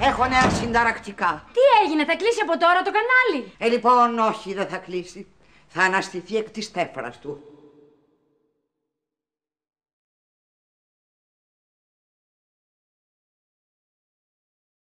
Έχω νέα συνταρακτικά. Τι έγινε, θα κλείσει από τώρα το κανάλι; Ε, λοιπόν, όχι, δεν θα κλείσει. Θα αναστηθεί εκ της τέφρας του.